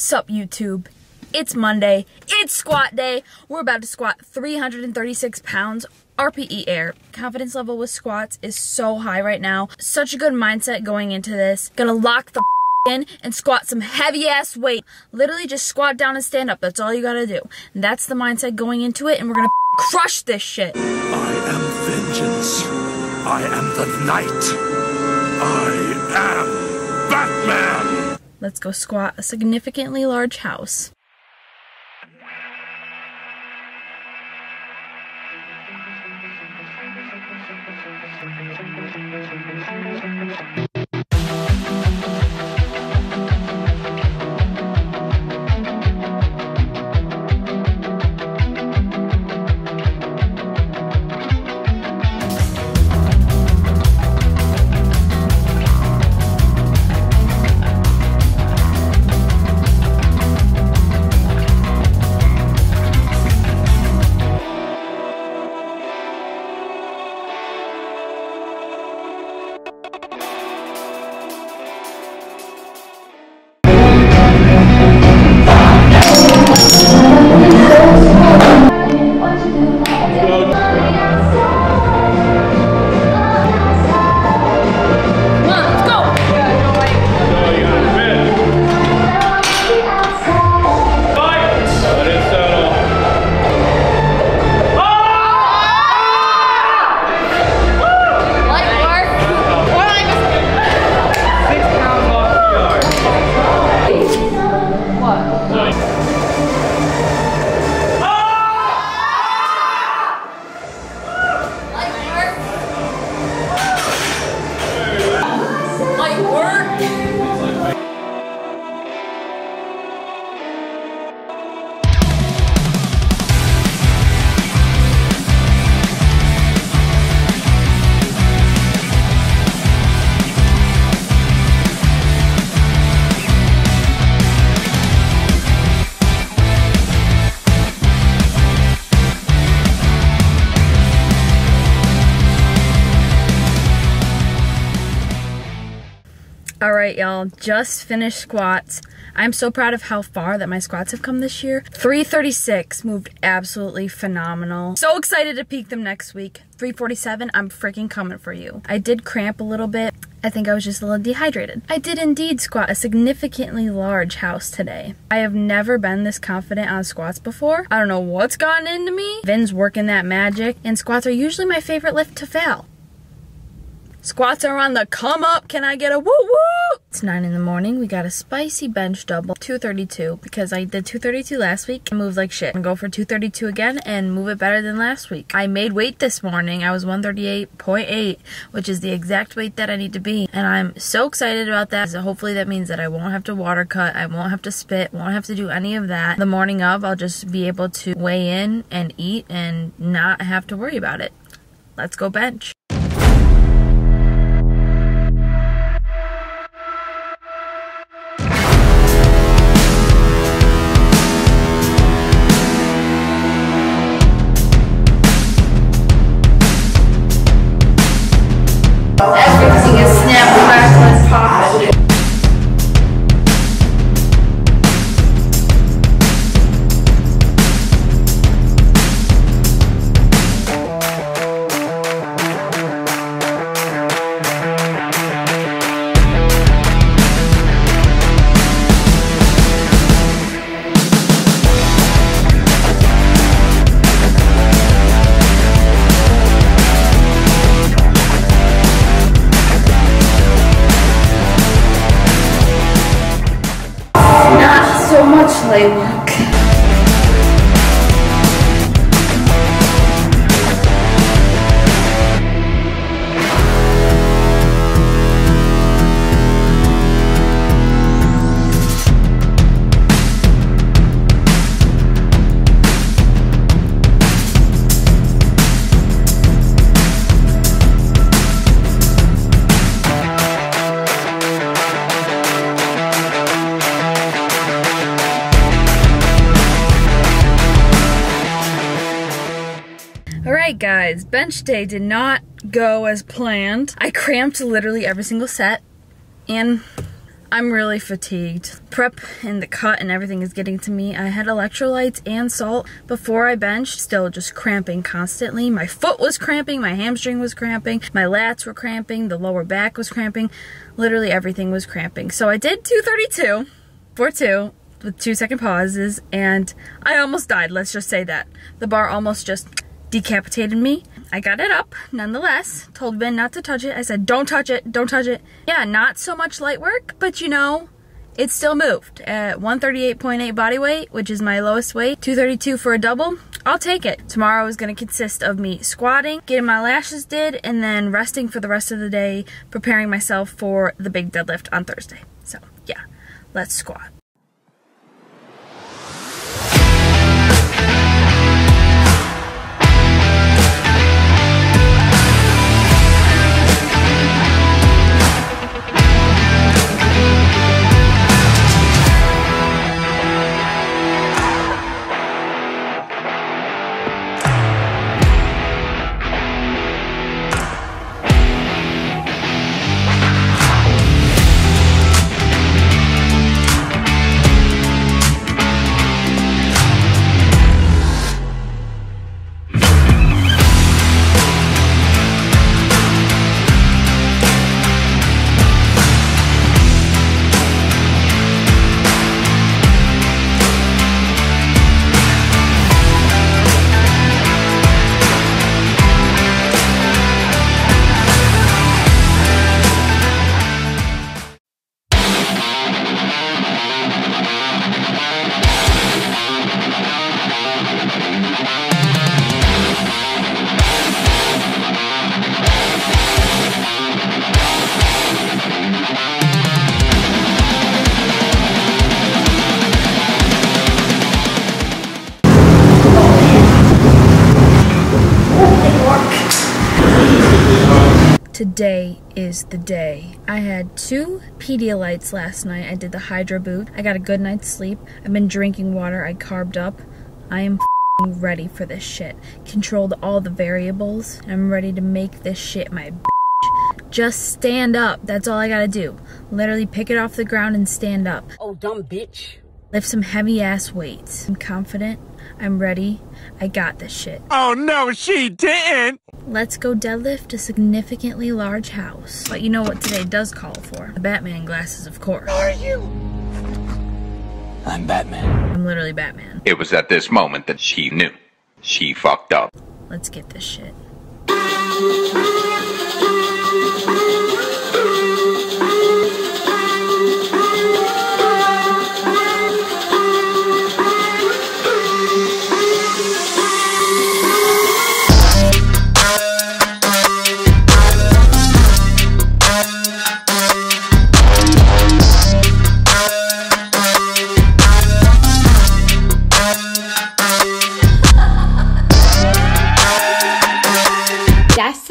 Sup YouTube? It's Monday. It's squat day. We're about to squat 336 pounds. RPE air. Confidence level with squats is so high right now. Such a good mindset going into this. Gonna lock the in and squat some heavy ass weight. Literally just squat down and stand up. That's all you gotta do. And that's the mindset going into it and we're gonna crush this shit. I am vengeance. I am the night. I am Batman. Let's go squat a significantly large house. Right, y'all, just finished squats. I'm so proud of how far that my squats have come this year. 336 moved absolutely phenomenal. So excited to peak them next week. 347, I'm freaking coming for you. I did cramp a little bit. I think I was just a little dehydrated. I did indeed squat a significantly large house today. I have never been this confident on squats before. I don't know what's gotten into me. Vin's working that magic, and squats are usually my favorite lift to fail. Squats are on the come up. Can I get a woo woo? It's 9 in the morning. We got a spicy bench double, 232, because I did 232 last week and moved like shit. I'm go for 232 again and move it better than last week. I made weight this morning. I was 138.8, which is the exact weight that I need to be. And I'm so excited about that. So hopefully that means that I won't have to water cut. I won't have to spit, won't have to do any of that. The morning of, I'll just be able to weigh in and eat and not have to worry about it. Let's go bench. So guys, bench day did not go as planned. I cramped literally every single set and I'm really fatigued. Prep and the cut and everything is getting to me. I had electrolytes and salt before I benched, still just cramping constantly. My foot was cramping, my hamstring was cramping, my lats were cramping, the lower back was cramping. Literally everything was cramping. So I did 232 for two with two second pauses and I almost died, let's just say that. The bar almost just decapitated me. I got it up nonetheless. Told Ben not to touch it. I said, don't touch it, don't touch it. Yeah, not so much light work, but you know, it still moved at 138.8 body weight, which is my lowest weight. 232 for a double. I'll take it. Tomorrow is going to consist of me squatting, getting my lashes did, and then resting for the rest of the day, preparing myself for the big deadlift on Thursday. So, yeah, let's squat. Today is the day. I had two Pedialytes last night. I did the Hydro Boot. I got a good night's sleep. I've been drinking water. I carbed up. I am ready for this shit. Controlled all the variables. I'm ready to make this shit my bitch. Just stand up. That's all I gotta do. Literally pick it off the ground and stand up. Oh, dumb bitch. Lift some heavy ass weights. I'm confident. I'm ready. I got this shit. Oh no, she didn't! Let's go deadlift a significantly large house. But you know what today does call for? The Batman glasses, of course. Are you? I'm Batman. I'm literally Batman. It was at this moment that she knew. She fucked up. Let's get this shit.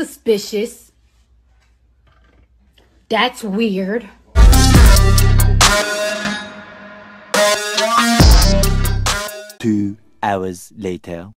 Suspicious. That's weird. Two hours later.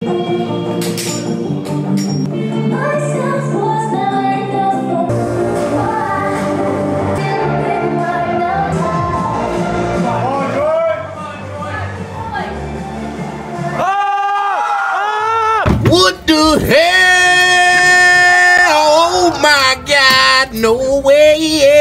No way.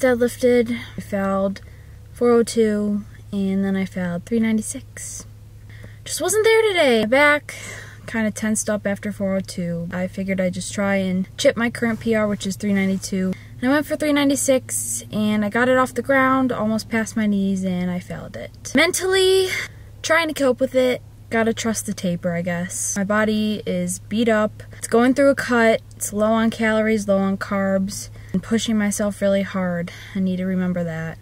Deadlifted. I failed 402 and then I failed 396. Just wasn't there today. Back kind of tensed up after 402. I figured I'd just try and chip my current PR, which is 392. And I went for 396 and I got it off the ground, almost past my knees, and I failed it. Mentally, trying to cope with it. Gotta trust the taper, I guess. My body is beat up. It's going through a cut. It's low on calories, low on carbs, and pushing myself really hard. I need to remember that.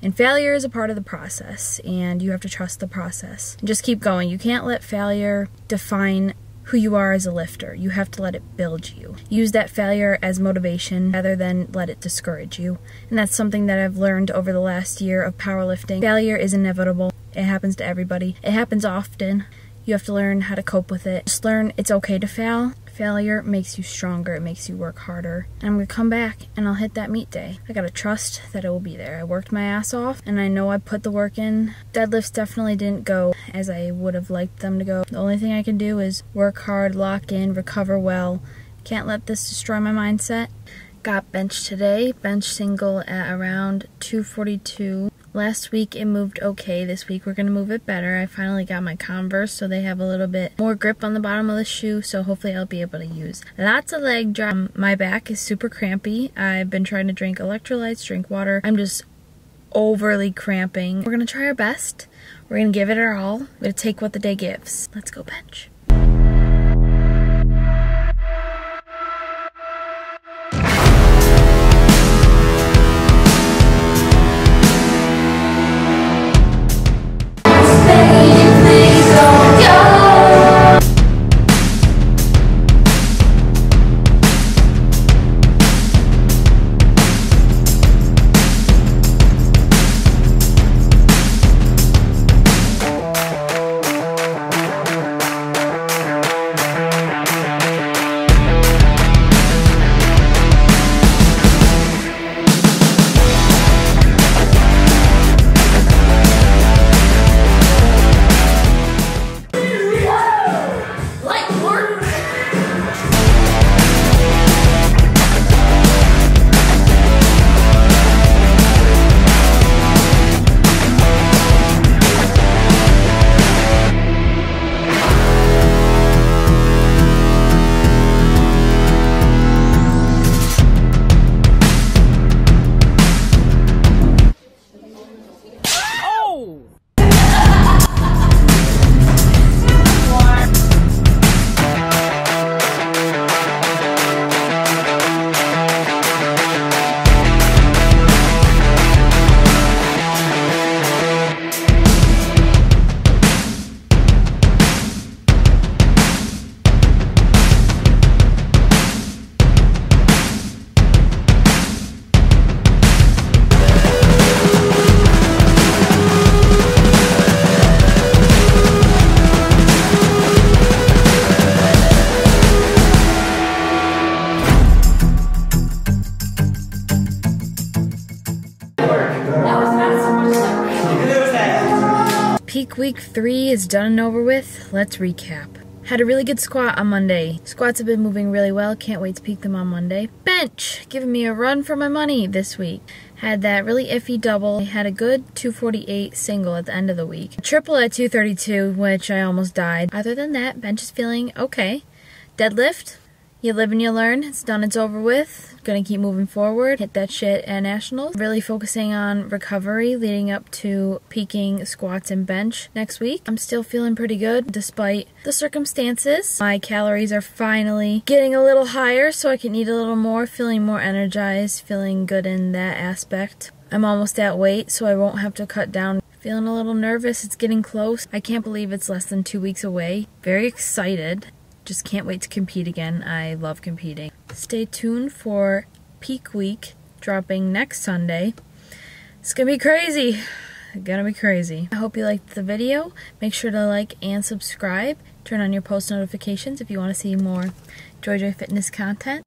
And failure is a part of the process, and you have to trust the process. And just keep going. You can't let failure define who you are as a lifter. You have to let it build you. Use that failure as motivation rather than let it discourage you. And that's something that I've learned over the last year of powerlifting. Failure is inevitable. It happens to everybody. It happens often. You have to learn how to cope with it. Just learn it's okay to fail. Failure makes you stronger. It makes you work harder. And I'm to come back and I'll hit that meet day. I got to trust that it will be there. I worked my ass off and I know I put the work in. Deadlifts definitely didn't go as I would have liked them to go. The only thing I can do is work hard, lock in, recover well. Can't let this destroy my mindset. Got bench today, bench single at around 242. Last week it moved okay. This week we're going to move it better. I finally got my Converse so they have a little bit more grip on the bottom of the shoe so hopefully I'll be able to use lots of leg drop. Um, my back is super crampy. I've been trying to drink electrolytes, drink water. I'm just overly cramping. We're going to try our best. We're going to give it our all. We're going to take what the day gives. Let's go bench. Week three is done and over with. Let's recap. Had a really good squat on Monday. Squats have been moving really well. Can't wait to peak them on Monday. Bench, giving me a run for my money this week. Had that really iffy double. Had a good 248 single at the end of the week. Triple at 232, which I almost died. Other than that, bench is feeling okay. Deadlift, you live and you learn. It's done, it's over with. Gonna keep moving forward. Hit that shit at nationals. Really focusing on recovery leading up to peaking squats and bench next week. I'm still feeling pretty good despite the circumstances. My calories are finally getting a little higher so I can eat a little more, feeling more energized, feeling good in that aspect. I'm almost at weight so I won't have to cut down Feeling a little nervous. It's getting close. I can't believe it's less than two weeks away. Very excited. Just can't wait to compete again. I love competing. Stay tuned for Peak Week dropping next Sunday. It's gonna be crazy. Gonna be crazy. I hope you liked the video. Make sure to like and subscribe. Turn on your post notifications if you want to see more JoyJoy Fitness content.